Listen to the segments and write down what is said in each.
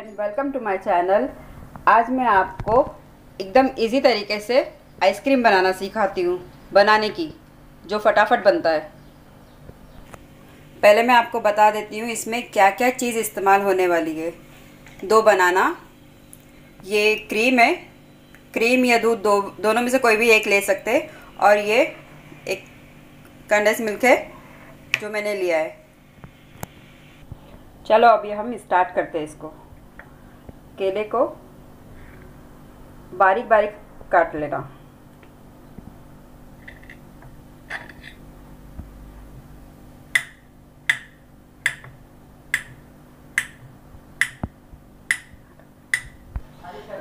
Welcome to my channel आज मैं आपको एकदम इजी तरीके से आइसक्रीम बनाना सिखाती हूँ, बनाने की, जो फटाफट बनता है। पहले मैं आपको बता देती हूँ, इसमें क्या क्या चीज़ इस्तेमाल होने वाली है। दो बनाना, ये क्रीम है। क्रीम या दूध, दो, दोनों में से कोई भी एक ले सकते और ये एक कंडेंस मिल्क है, जो मैंने लिया है। चलो अभी हम स्टार्ट करते हैं इसको। केले को बारीक बारीक काट लेना।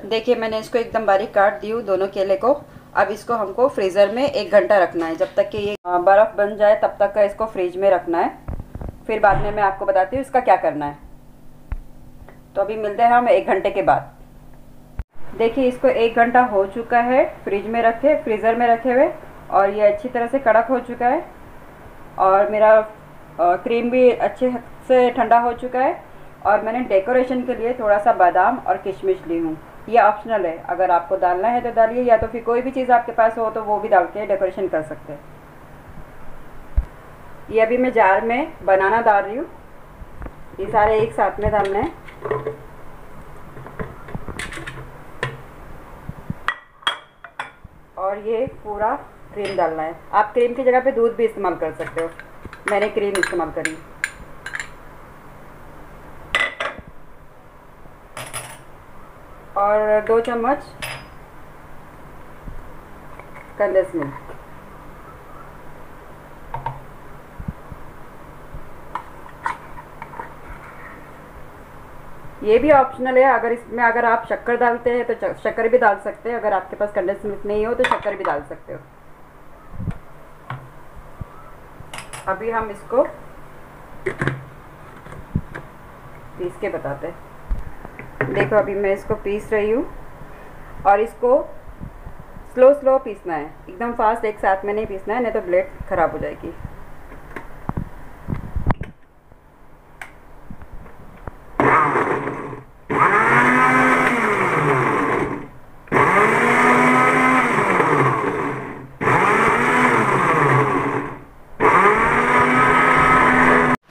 देखिए, मैंने इसको एकदम बारीक काट दी हूँ दोनों केले को। अब इसको हमको फ्रीज़र में एक घंटा रखना है। जब तक कि ये बर्फ़ बन जाए, तब तक का इसको फ्रिज में रखना है। फिर बाद में मैं आपको बताती हूँ इसका क्या करना है। तो अभी मिलते हैं हम एक घंटे के बाद। देखिए, इसको एक घंटा हो चुका है फ्रिज में रखे, फ्रीज़र में रखे हुए, और ये अच्छी तरह से कड़क हो चुका है। और मेरा क्रीम भी अच्छे से ठंडा हो चुका है। और मैंने डेकोरेशन के लिए थोड़ा सा बादाम और किशमिश ली हूँ। ये ऑप्शनल है। अगर आपको डालना है तो डालिए, या तो फिर कोई भी चीज़ आपके पास हो तो वो भी डाल के डेकोरेशन कर सकते हैं। ये अभी मैं जार में बनाना डाल रही हूँ। ये सारे एक साथ में डालना है। और ये पूरा क्रीम डालना है। आप क्रीम की जगह पे दूध भी इस्तेमाल कर सकते हो। मैंने क्रीम इस्तेमाल करी। और दो चम्मच कंडेंस मिल्क ये भी ऑप्शनल है, अगर इसमें अगर आप शक्कर डालते हैं तो शक्कर भी डाल सकते हैं, अगर आपके पास कंडेंस मिल्क नहीं हो तो शक्कर भी डाल सकते हो। अभी हम इसको पीस के बताते हैं। देखो, अभी मैं इसको पीस रही हूँ और इसको स्लो स्लो पीसना है। एकदम फास्ट एक साथ में नहीं पीसना है, नहीं तो ब्लेड ख़राब हो जाएगी।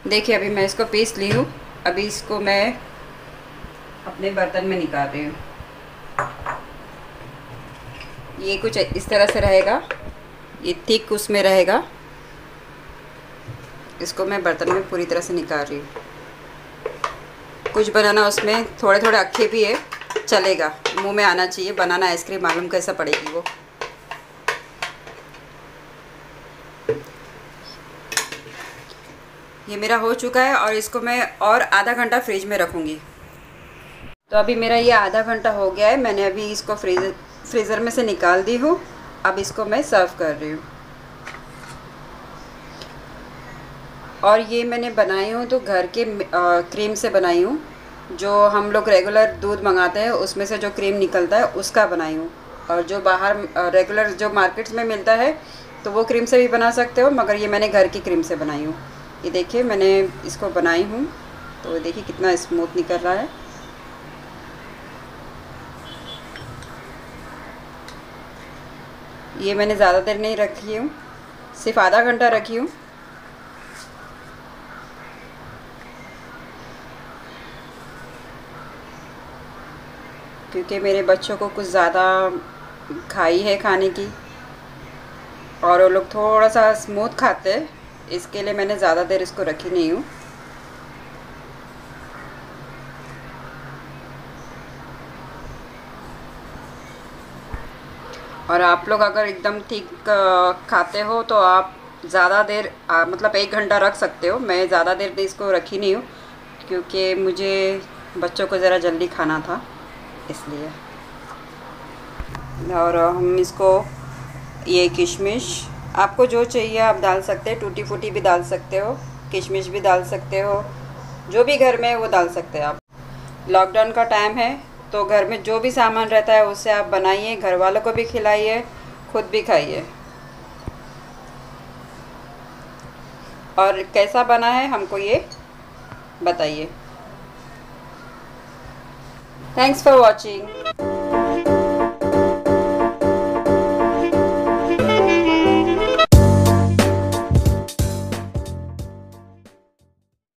देखिए, अभी मैं इसको पीस ली हूँ। अभी इसको मैं अपने बर्तन में निकाल रही हूँ। ये कुछ इस तरह से रहेगा। ये थिक उसमें रहेगा। इसको मैं बर्तन में पूरी तरह से निकाल रही हूँ। कुछ बनाना उसमें थोड़े थोड़े अक्खे भी है, चलेगा। मुँह में आना चाहिए, बनाना आइसक्रीम मालूम कैसा पड़ेगी वो। ये मेरा हो चुका है और इसको मैं और आधा घंटा फ्रिज में रखूँगी। तो अभी मेरा ये आधा घंटा हो गया है। मैंने अभी इसको फ्रीज फ्रीज़र में से निकाल दी हूँ। अब इसको मैं सर्व कर रही हूँ। और ये मैंने बनाई हूँ तो घर के आ, क्रीम से बनाई हूँ। जो हम लोग रेगुलर दूध मंगाते हैं उसमें से जो क्रीम निकलता है उसका बनाई हूँ। और जो बाहर रेगुलर जो मार्केट्स में मिलता है तो वो क्रीम से भी बना सकते हो मगर ये मैंने घर की क्रीम से बनाई हूँ। ये देखिए, मैंने इसको बनाई हूँ। तो देखिए कितना स्मूथ निकल रहा है। ये मैंने ज़्यादा देर नहीं रखी हूँ, सिर्फ़ आधा घंटा रखी हूँ। क्योंकि मेरे बच्चों को कुछ ज़्यादा खाई है खाने की, और वो लोग थोड़ा सा स्मूथ खाते हैं। इसके लिए मैंने ज़्यादा देर इसको रखी नहीं हूँ। और आप लोग अगर एकदम ठीक खाते हो तो आप ज़्यादा देर आ, मतलब एक घंटा रख सकते हो। मैं ज़्यादा देर भी इसको रखी नहीं हूँ क्योंकि मुझे बच्चों को ज़रा जल्दी खाना था इसलिए। और हम इसको ये किशमिश आपको जो चाहिए आप डाल सकते हैं टूटी फूटी भी डाल सकते हो, किशमिश भी डाल सकते हो, जो भी घर में है वो डाल सकते हैं आप। लॉकडाउन का टाइम है तो घर में जो भी सामान रहता है उससे आप बनाइए, घर वालों को भी खिलाइए, खुद भी खाइए। और कैसा बना है हमको ये बताइए। Thanks for watching